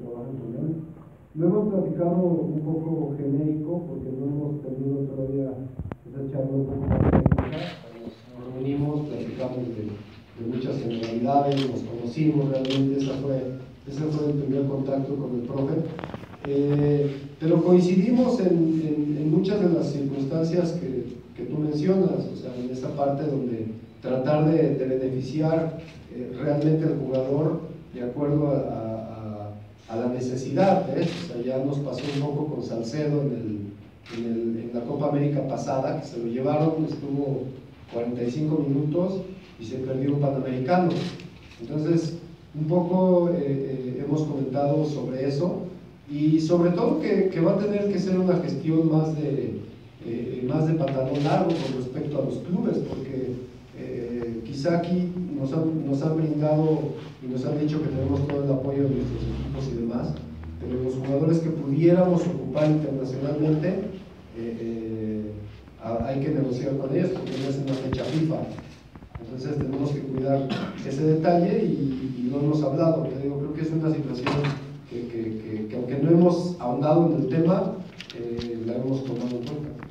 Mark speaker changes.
Speaker 1: trabajan con él. Lo hemos platicado un poco genérico porque no hemos tenido todavía esa charla un poco más técnica. Nos reunimos, platicamos de, de muchas generalidades, nos conocimos realmente, esa fue, ese fue el primer contacto con el profe. Eh, pero coincidimos en, en, en, muchas de las circunstancias que, que, tú mencionas, o sea, en esa parte donde tratar de, de beneficiar eh, realmente al jugador de acuerdo a, a, ¿eh? Ya nos pasó un poco con Salcedo en, el, en, la Copa América pasada, que se lo llevaron, estuvo 45 minutos y se perdió un Panamericano. Entonces, un poco eh, hemos comentado sobre eso y sobre todo que, va a tener que ser una gestión más de, eh, más de pantalón largo con respecto a los clubes, porque eh, quizá aquí nos han, nos han brindado y nos han dicho que tenemos todo el apoyo de nuestros equipos y demás, jugadores que pudiéramos ocupar internacionalmente, eh, hay que negociar con ellos porque no es una fecha FIFA. Entonces tenemos que cuidar ese detalle y, y lo hemos hablado. Te digo, creo que es una situación que, aunque no hemos ahondado en el tema, eh, la hemos tomado en cuenta.